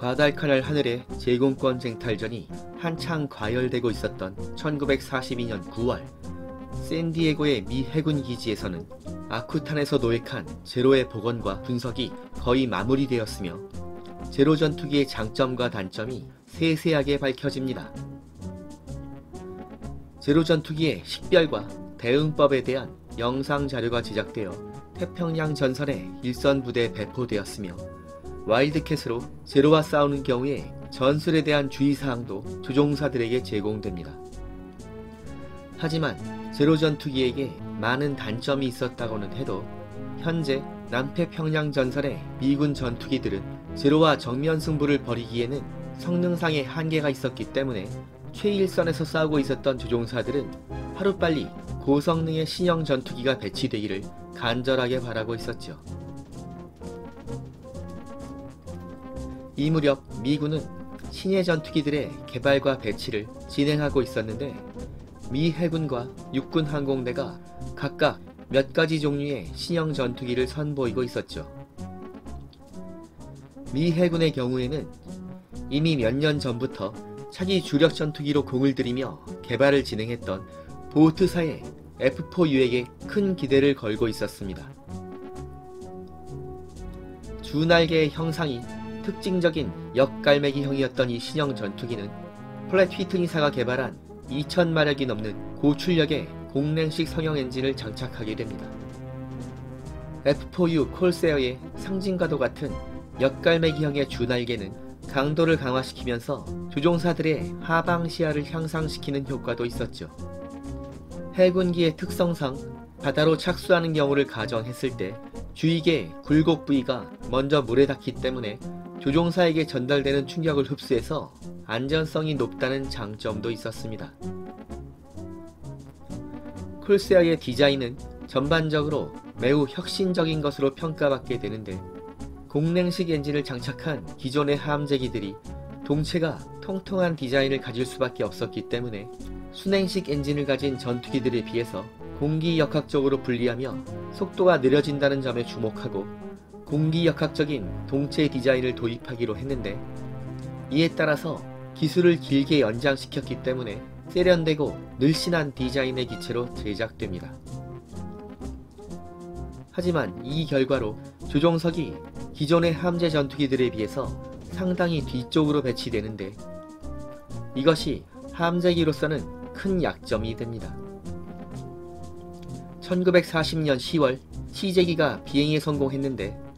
과달카날 하늘의 제공권 쟁탈전이 한창 과열되고 있었던 1942년 9월 샌디에고의 미 해군 기지에서는 아쿠탄에서 노획한 제로의 복원과 분석이 거의 마무리되었으며 제로 전투기의 장점과 단점이 세세하게 밝혀집니다. 제로 전투기의 식별과 대응법에 대한 영상 자료가 제작되어 태평양 전선에 일선 부대에 배포되었으며 와일드캣으로 제로와 싸우는 경우에 전술에 대한 주의사항도 조종사들에게 제공됩니다. 하지만 제로 전투기에게 많은 단점이 있었다고는 해도 현재 남태평양 전선의 미군 전투기들은 제로와 정면 승부를 벌이기에는 성능상의 한계가 있었기 때문에 최일선에서 싸우고 있었던 조종사들은 하루빨리 고성능의 신형 전투기가 배치되기를 간절하게 바라고 있었죠. 이 무렵 미군은 신의 전투기들의 개발과 배치를 진행하고 있었는데 미 해군과 육군 항공대가 각각 몇 가지 종류의 신형 전투기를 선보이고 있었죠. 미 해군의 경우에는 이미 몇 년 전부터 차기 주력 전투기로 공을 들이며 개발을 진행했던 보트사의 F4U에게 큰 기대를 걸고 있었습니다. 주날개의 형상이 특징적인 역갈매기형이었던 이 신형 전투기는 플랫 휘트니사가 개발한 2000마력이 넘는 고출력의 공랭식 성형 엔진을 장착하게 됩니다. F4U 콜세어의 상징과도 같은 역갈매기형의 주날개는 강도를 강화시키면서 조종사들의 하방 시야를 향상시키는 효과도 있었죠. 해군기의 특성상 바다로 착수하는 경우를 가정했을 때 주익의 굴곡 부위가 먼저 물에 닿기 때문에 조종사에게 전달되는 충격을 흡수해서 안전성이 높다는 장점도 있었습니다. 콜세어의 디자인은 전반적으로 매우 혁신적인 것으로 평가받게 되는데 공랭식 엔진을 장착한 기존의 함재기들이 동체가 통통한 디자인을 가질 수밖에 없었기 때문에 순행식 엔진을 가진 전투기들에 비해서 공기 역학적으로 분리하며 속도가 느려진다는 점에 주목하고 공기역학적인 동체 디자인을 도입하기로 했는데 이에 따라서 기술을 길게 연장시켰기 때문에 세련되고 늘씬한 디자인의 기체로 제작됩니다. 하지만 이 결과로 조종석이 기존의 함재 전투기들에 비해서 상당히 뒤쪽으로 배치되는데 이것이 함재기로서는 큰 약점이 됩니다. 1940년 10월 시제기가 비행에 성공했는데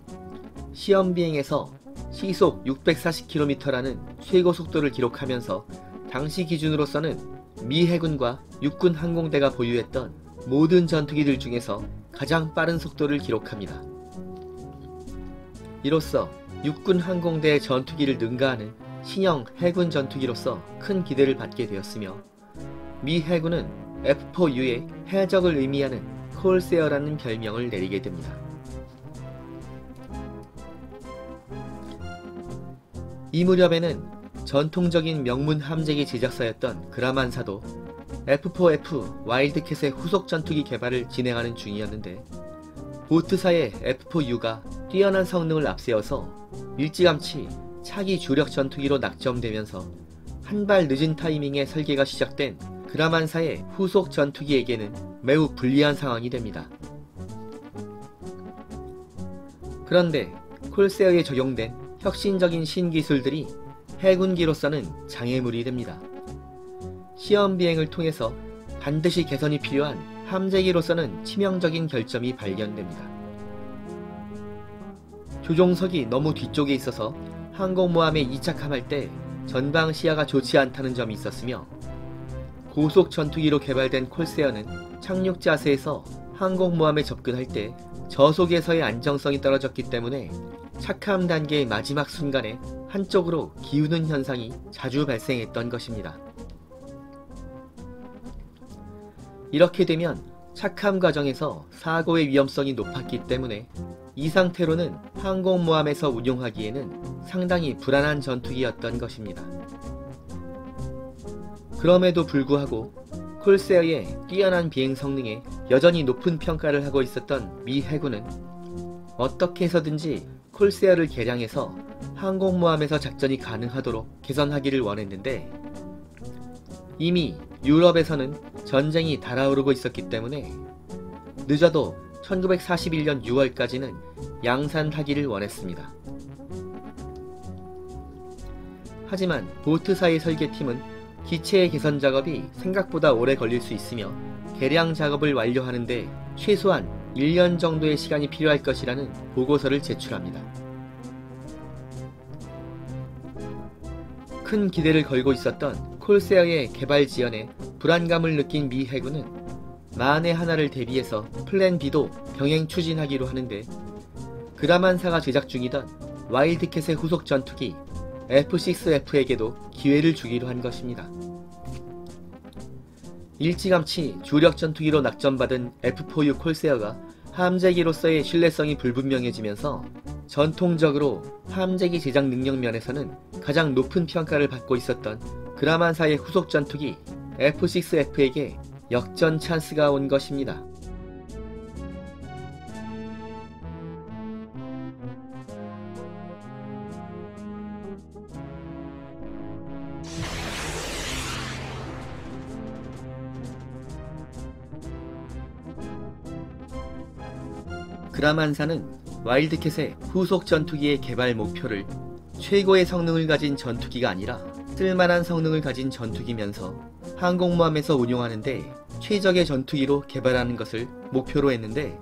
시험 비행에서 시속 640km라는 최고 속도를 기록하면서 당시 기준으로서는 미 해군과 육군 항공대가 보유했던 모든 전투기들 중에서 가장 빠른 속도를 기록합니다. 이로써 육군 항공대의 전투기를 능가하는 신형 해군 전투기로서 큰 기대를 받게 되었으며 미 해군은 F4U의 해적을 의미하는 콜세어라는 별명을 내리게 됩니다. 이 무렵에는 전통적인 명문 함재기 제작사였던 그라만사도 F4F 와일드캣의 후속 전투기 개발을 진행하는 중이었는데 보트사의 F4U가 뛰어난 성능을 앞세워서 일찌감치 차기 주력 전투기로 낙점되면서 한 발 늦은 타이밍에 설계가 시작된 그라만사의 후속 전투기에게는 매우 불리한 상황이 됩니다. 그런데 콜세어에 적용된 혁신적인 신기술들이 해군기로서는 장애물이 됩니다. 시험 비행을 통해서 반드시 개선이 필요한 함재기로서는 치명적인 결점이 발견됩니다. 조종석이 너무 뒤쪽에 있어서 항공모함에 이착함할 때 전방 시야가 좋지 않다는 점이 있었으며 고속 전투기로 개발된 콜세어는 착륙 자세에서 항공모함에 접근할 때 저속에서의 안정성이 떨어졌기 때문에 착함 단계의 마지막 순간에 한쪽으로 기우는 현상이 자주 발생했던 것입니다. 이렇게 되면 착함 과정에서 사고의 위험성이 높았기 때문에 이 상태로는 항공모함에서 운용하기에는 상당히 불안한 전투기였던 것입니다. 그럼에도 불구하고 콜세어의 뛰어난 비행 성능에 여전히 높은 평가를 하고 있었던 미 해군은 어떻게 해서든지 콜세어를 개량해서 항공모함에서 작전이 가능하도록 개선하기를 원했는데 이미 유럽에서는 전쟁이 달아오르고 있었기 때문에 늦어도 1941년 6월까지는 양산하기를 원했습니다. 하지만 보트사의 설계팀은 기체의 개선 작업이 생각보다 오래 걸릴 수 있으며 개량 작업을 완료하는데 최소한 1년 정도의 시간이 필요할 것이라는 보고서를 제출합니다. 큰 기대를 걸고 있었던 콜세어의 개발 지연에 불안감을 느낀 미 해군은 만에 하나를 대비해서 플랜 B도 병행 추진하기로 하는데 그라만사가 제작 중이던 와일드캣의 후속 전투기 F6F에게도 기회를 주기로 한 것입니다. 일찌감치 주력 전투기로 낙점받은 F4U 콜세어가 함재기로서의 신뢰성이 불분명해지면서 전통적으로 함재기 제작 능력 면에서는 가장 높은 평가를 받고 있었던 그라만사의 후속 전투기 F6F에게 역전 찬스가 온 것입니다. 그라만사는 와일드캣의 후속 전투기의 개발 목표를 최고의 성능을 가진 전투기가 아니라 쓸만한 성능을 가진 전투기면서 항공모함에서 운용하는데 최적의 전투기로 개발하는 것을 목표로 했는데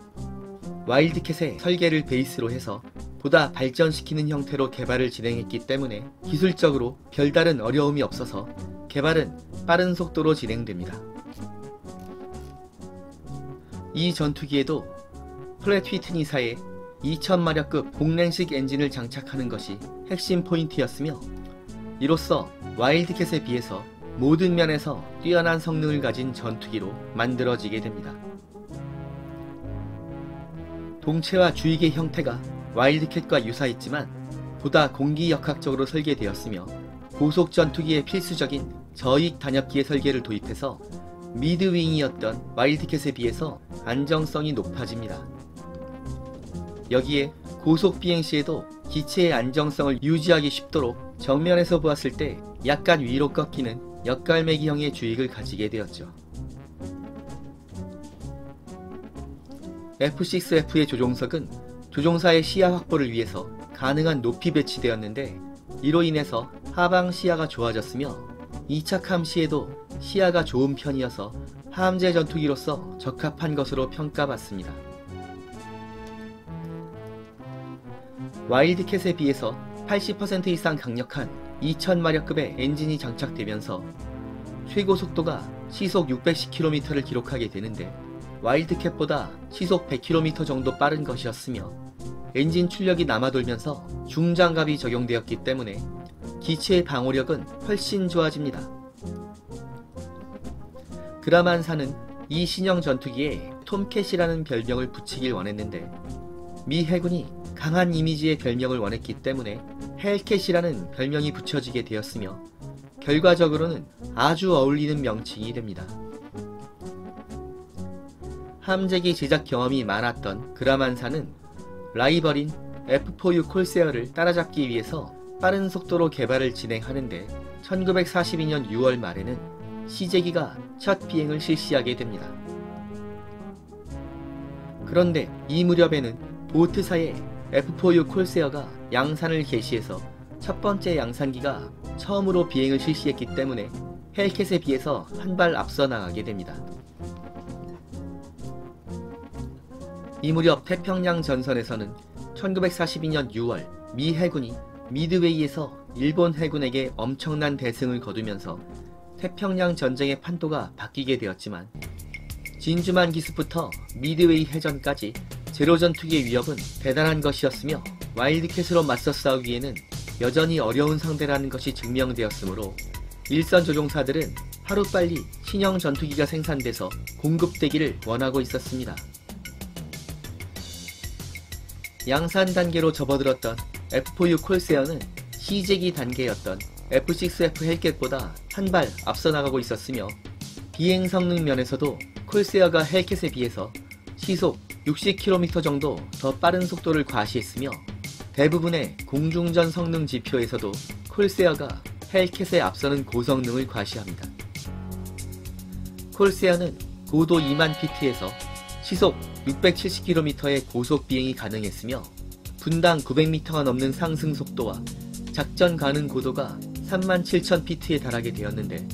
와일드캣의 설계를 베이스로 해서 보다 발전시키는 형태로 개발을 진행했기 때문에 기술적으로 별다른 어려움이 없어서 개발은 빠른 속도로 진행됩니다. 이 전투기에도 플랫 휘트니사의 2000마력급 공랭식 엔진을 장착하는 것이 핵심 포인트였으며 이로써 와일드캣에 비해서 모든 면에서 뛰어난 성능을 가진 전투기로 만들어지게 됩니다. 동체와 주익의 형태가 와일드캣과 유사했지만 보다 공기역학적으로 설계되었으며 고속 전투기의 필수적인 저익 단엽기의 설계를 도입해서 미드윙이었던 와일드캣에 비해서 안정성이 높아집니다. 여기에 고속 비행 시에도 기체의 안정성을 유지하기 쉽도록 정면에서 보았을 때 약간 위로 꺾이는 역갈매기형의 주익을 가지게 되었죠. F6F의 조종석은 조종사의 시야 확보를 위해서 가능한 높이 배치되었는데 이로 인해서 하방 시야가 좋아졌으며 2차 함 시에도 시야가 좋은 편이어서 함재 전투기로서 적합한 것으로 평가받습니다. 와일드캣에 비해서 80% 이상 강력한 2000마력급의 엔진이 장착되면서 최고 속도가 시속 610km를 기록하게 되는데 와일드캣보다 시속 100km 정도 빠른 것이었으며 엔진 출력이 남아돌면서 중장갑이 적용되었기 때문에 기체의 방호력은 훨씬 좋아집니다. 그라만사는 이 신형 전투기에 톰캣이라는 별명을 붙이길 원했는데 미 해군이 강한 이미지의 별명을 원했기 때문에 헬캣이라는 별명이 붙여지게 되었으며 결과적으로는 아주 어울리는 명칭이 됩니다. 함재기 제작 경험이 많았던 그라만사는 라이벌인 F4U 콜세어를 따라잡기 위해서 빠른 속도로 개발을 진행하는데 1942년 6월 말에는 시제기가 첫 비행을 실시하게 됩니다. 그런데 이 무렵에는 보트사의 F4U 콜세어가 양산을 개시해서 첫 번째 양산기가 처음으로 비행을 실시했기 때문에 헬캣에 비해서 한 발 앞서 나가게 됩니다. 이 무렵 태평양 전선에서는 1942년 6월 미 해군이 미드웨이에서 일본 해군에게 엄청난 대승을 거두면서 태평양 전쟁의 판도가 바뀌게 되었지만 진주만 기습부터 미드웨이 해전까지 제로 전투기의 위협은 대단한 것이었으며 와일드캣으로 맞서 싸우기에는 여전히 어려운 상대라는 것이 증명되었으므로 일선 조종사들은 하루빨리 신형 전투기가 생산돼서 공급되기를 원하고 있었습니다. 양산 단계로 접어들었던 F4U 콜세어는 시제기 단계였던 F6F 헬켓보다 한 발 앞서 나가고 있었으며 비행 성능 면에서도 콜세어가 헬켓에 비해서 시속 60km 정도 더 빠른 속도를 과시했으며 대부분의 공중전 성능 지표에서도 콜세어가 헬캣에 앞서는 고성능을 과시합니다. 콜세어는 고도 2만 피트에서 시속 670km의 고속 비행이 가능했으며 분당 900m가 넘는 상승 속도와 작전 가능 고도가 3만 7천 피트에 달하게 되었는데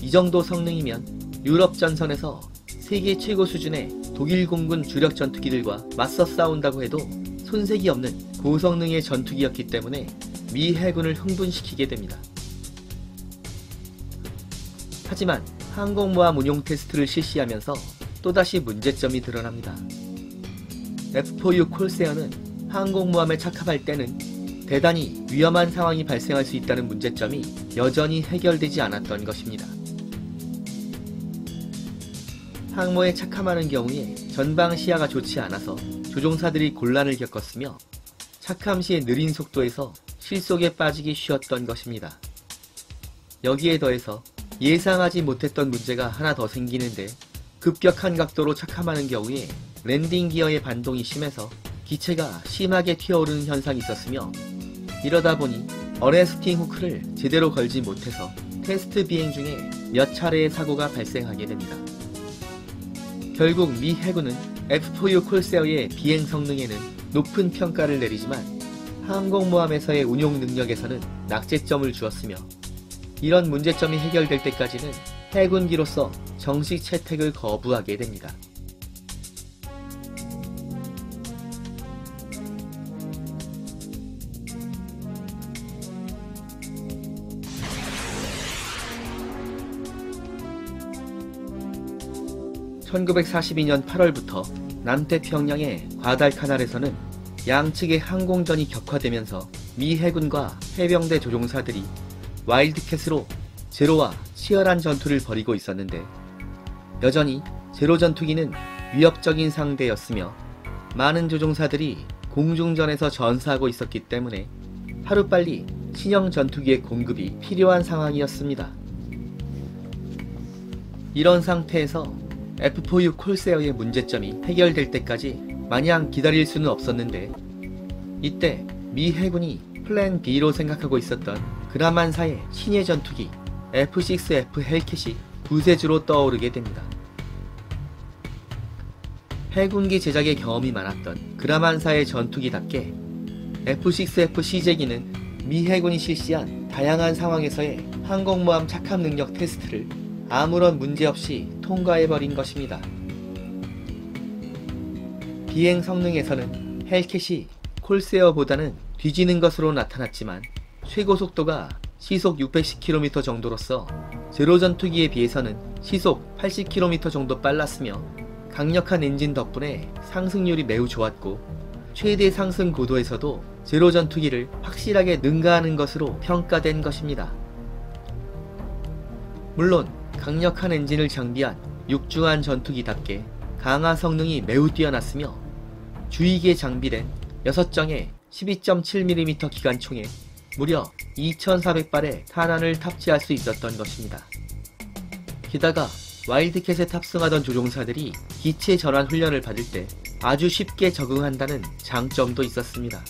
이 정도 성능이면 유럽 전선에서 세계 최고 수준의 독일 공군 주력 전투기들과 맞서 싸운다고 해도 손색이 없는 고성능의 전투기였기 때문에 미 해군을 흥분시키게 됩니다. 하지만 항공모함 운용 테스트를 실시하면서 또다시 문제점이 드러납니다. F4U 콜세어는 항공모함에 착합할 때는 대단히 위험한 상황이 발생할 수 있다는 문제점이 여전히 해결되지 않았던 것입니다. 항모에 착함하는 경우에 전방 시야가 좋지 않아서 조종사들이 곤란을 겪었으며 착함 시의 느린 속도에서 실속에 빠지기 쉬웠던 것입니다. 여기에 더해서 예상하지 못했던 문제가 하나 더 생기는데 급격한 각도로 착함하는 경우에 landing gear의 반동이 심해서 기체가 심하게 튀어오르는 현상이 있었으며 이러다 보니 arresting hook를 제대로 걸지 못해서 테스트 비행 중에 몇 차례의 사고가 발생하게 됩니다. 결국 미 해군은 F4U 콜세어의 비행 성능에는 높은 평가를 내리지만 항공모함에서의 운용 능력에서는 낙제점을 주었으며 이런 문제점이 해결될 때까지는 해군기로서 정식 채택을 거부하게 됩니다. (1942년 8월부터) 남태평양의 과달카날에서는 양측의 항공전이 격화되면서 미 해군과 해병대 조종사들이 와일드캣으로 제로와 치열한 전투를 벌이고 있었는데 여전히 제로 전투기는 위협적인 상대였으며 많은 조종사들이 공중전에서 전사하고 있었기 때문에 하루빨리 신형 전투기의 공급이 필요한 상황이었습니다. 이런 상태에서 F4U 콜세어의 문제점이 해결될 때까지 마냥 기다릴 수는 없었는데 이때 미 해군이 plan B로 생각하고 있었던 그라만사의 신예 전투기 F6F 헬캣이 구세주로 떠오르게 됩니다. 해군기 제작에 경험이 많았던 그라만사의 전투기답게 F6F 시제기는 미 해군이 실시한 다양한 상황에서의 항공모함 착함 능력 테스트를 아무런 문제 없이 통과해버린 것입니다. 비행 성능에서는 헬켓이 콜세어보다는 뒤지는 것으로 나타났지만 최고 속도가 시속 610km 정도로서 제로 전투기에 비해서는 시속 80km 정도 빨랐으며 강력한 엔진 덕분에 상승률이 매우 좋았고 최대 상승 고도에서도 제로 전투기를 확실하게 능가하는 것으로 평가된 것입니다. 물론 강력한 엔진을 장비한 육중한 전투기답게 강화 성능이 매우 뛰어났으며 주위기에 장비된 6정의 12.7mm 기관총에 무려 2,400발의 탄환을 탑재할 수 있었던 것입니다. 게다가 와일드캣에 탑승하던 조종사들이 기체 전환 훈련을 받을 때 아주 쉽게 적응한다는 장점도 있었습니다.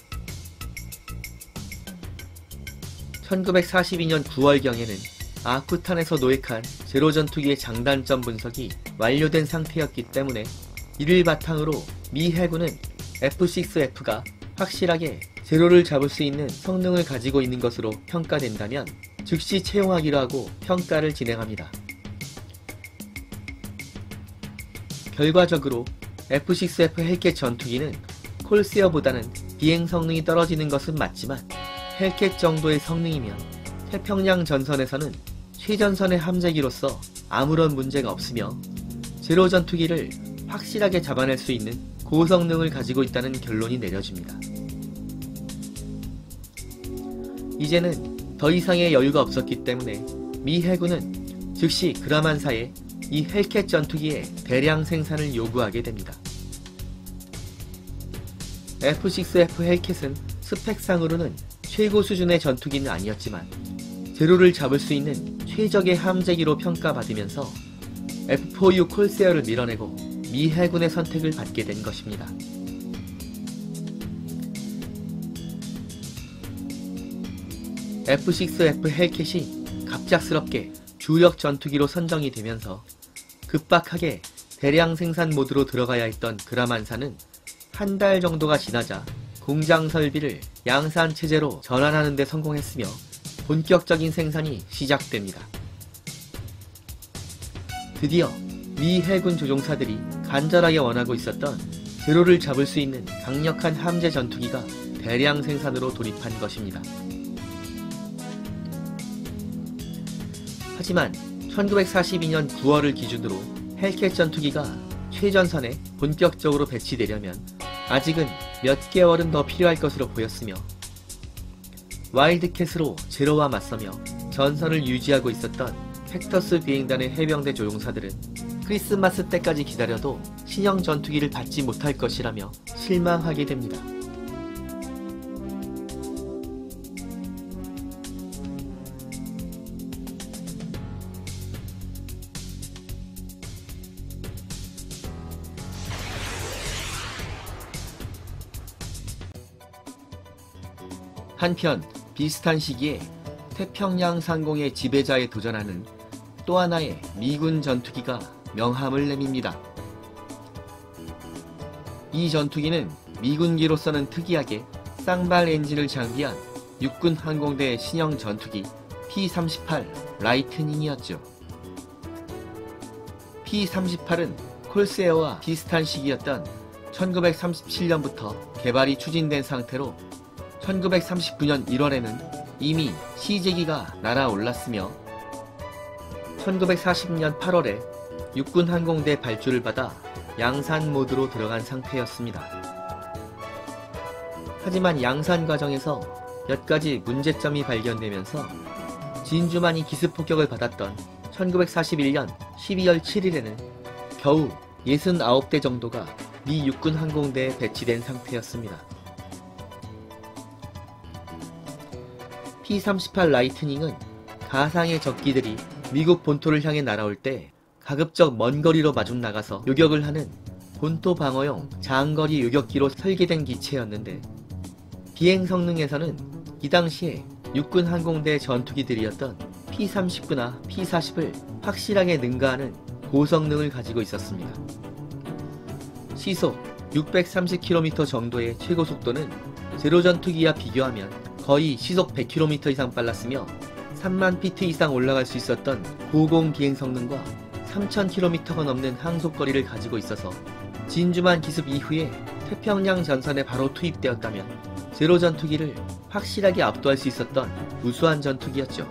1942년 9월경에는 아쿠탄에서 노획한 제로 전투기의 장단점 분석이 완료된 상태였기 때문에 이를 바탕으로 미 해군은 F6F가 확실하게 제로를 잡을 수 있는 성능을 가지고 있는 것으로 평가된다면 즉시 채용하기로 하고 평가를 진행합니다. 결과적으로 F6F 헬켓 전투기는 콜세어보다는 비행 성능이 떨어지는 것은 맞지만 헬켓 정도의 성능이면 태평양 전선에서는 최전선의 함재기로서 아무런 문제가 없으며 제로 전투기를 확실하게 잡아낼 수 있는 고성능을 가지고 있다는 결론이 내려집니다. 이제는 더 이상의 여유가 없었기 때문에 미 해군은 즉시 그라만사에 이 헬켓 전투기의 대량 생산을 요구하게 됩니다. F6F 헬켓은 스펙상으로는 최고 수준의 전투기는 아니었지만 제로를 잡을 수 있는 최적의 함재기로 평가받으면서 F4U 콜세어를 밀어내고 미 해군의 선택을 받게 된 것입니다. F6F 헬켓이 갑작스럽게 주력 전투기로 선정이 되면서 급박하게 대량 생산 모드로 들어가야 했던 그라만사는 한 달 정도가 지나자 공장 설비를 양산 체제로 전환하는 데 성공했으며 본격적인 생산이 시작됩니다. 드디어 미 해군 조종사들이 간절하게 원하고 있었던 제로를 잡을 수 있는 강력한 함재 전투기가 대량 생산으로 돌입한 것입니다. 하지만 1942년 9월을 기준으로 헬켓 전투기가 최전선에 본격적으로 배치되려면 아직은 몇 개월은 더 필요할 것으로 보였으며 와일드캣으로 제로와 맞서며 전선을 유지하고 있었던 팩터스 비행단의 해병대 조종사들은 크리스마스 때까지 기다려도 신형 전투기를 받지 못할 것이라며 실망하게 됩니다. 한편 비슷한 시기에 태평양 상공의 지배자에 도전하는 또 하나의 미군 전투기가 명함을 내밉니다. 이 전투기는 미군기로서는 특이하게 쌍발 엔진을 장비한 육군 항공대 신형 전투기 P-38 라이트닝이었죠. P-38은 콜세어와 비슷한 시기였던 1937년부터 개발이 추진된 상태로 1939년 1월에는 이미 시제기가 날아올랐으며 1940년 8월에 육군 항공대 발주를 받아 양산 모드로 들어간 상태였습니다. 하지만 양산 과정에서 몇 가지 문제점이 발견되면서 진주만이 기습 폭격을 받았던 1941년 12월 7일에는 겨우 69대 정도가 미 육군 항공대에 배치된 상태였습니다. P-38 라이트닝은 가상의 적기들이 미국 본토를 향해 날아올 때 가급적 먼 거리로 마중 나가서 요격을 하는 본토 방어용 장거리 요격기로 설계된 기체였는데 비행 성능에서는 이 당시에 육군 항공대 전투기들이었던 P-39나 P-40을 확실하게 능가하는 고성능을 가지고 있었습니다. 시속 630km 정도의 최고 속도는 제로 전투기와 비교하면 거의 시속 100km 이상 빨랐으며 3만 피트 이상 올라갈 수 있었던 고공 비행 성능과 3,000km가 넘는 항속거리를 가지고 있어서 진주만 기습 이후에 태평양 전선에 바로 투입되었다면 제로 전투기를 확실하게 압도할 수 있었던 우수한 전투기였죠.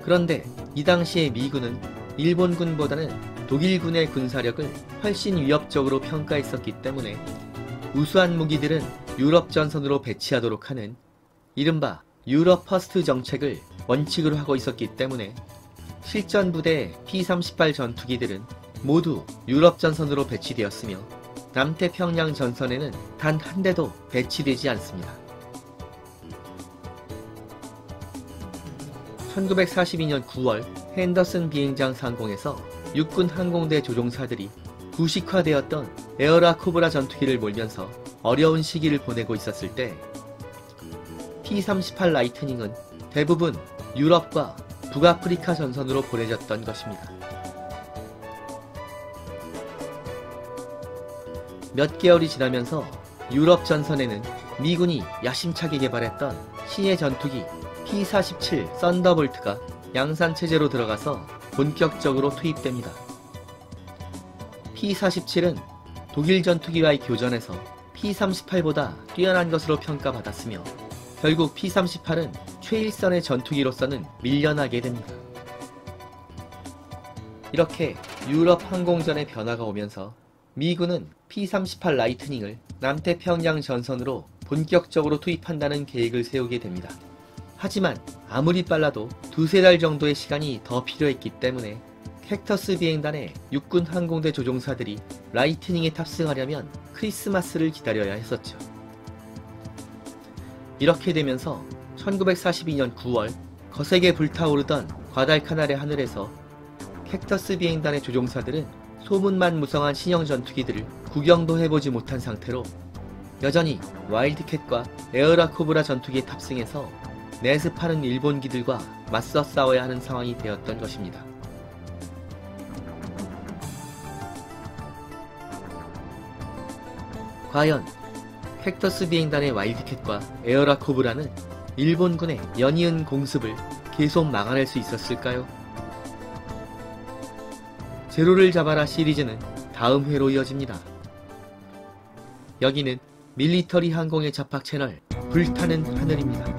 그런데 이 당시의 미군은 일본군보다는 독일군의 군사력을 훨씬 위협적으로 평가했었기 때문에 우수한 무기들은 유럽 전선으로 배치하도록 하는 이른바 유럽 first 정책을 원칙으로 하고 있었기 때문에 실전 부대 P-38 전투기들은 모두 유럽 전선으로 배치되었으며 남태평양 전선에는 단 한 대도 배치되지 않습니다. 1942년 9월 핸더슨 비행장 상공에서 육군 항공대 조종사들이 구식화되었던 에어라 코브라 전투기를 몰면서 어려운 시기를 보내고 있었을 때 P-38 라이트닝은 대부분 유럽과 북아프리카 전선으로 보내졌던 것입니다. 몇 개월이 지나면서 유럽 전선에는 미군이 야심차게 개발했던 신의 전투기 P-47 썬더볼트가 양산 체제로 들어가서 본격적으로 투입됩니다. P-47은 독일 전투기와의 교전에서 P-38보다 뛰어난 것으로 평가받았으며 결국 P-38은 최일선의 전투기로서는 밀려나게 됩니다. 이렇게 유럽 항공전의 변화가 오면서 미군은 P-38 라이트닝을 남태평양 전선으로 본격적으로 투입한다는 계획을 세우게 됩니다. 하지만 아무리 빨라도 두세 달 정도의 시간이 더 필요했기 때문에 캡터스 비행단의 육군 항공대 조종사들이 라이트닝에 탑승하려면 크리스마스를 기다려야 했었죠. 이렇게 되면서 1942년 9월 거세게 불타오르던 과달카날의 하늘에서 캡터스 비행단의 조종사들은 소문만 무성한 신형 전투기들을 구경도 해보지 못한 상태로 여전히 와일드캣과 에어라 코브라 전투기에 탑승해서 내습하는 일본기들과 맞서 싸워야 하는 상황이 되었던 것입니다. 과연 헥터스 비행단의 와일드캣과 에어라 코브라는 일본군의 연이은 공습을 계속 막아낼 수 있었을까요? 제로를 잡아라 시리즈는 다음 회로 이어집니다. 여기는 밀리터리 항공의 잡학 채널 불타는 하늘입니다.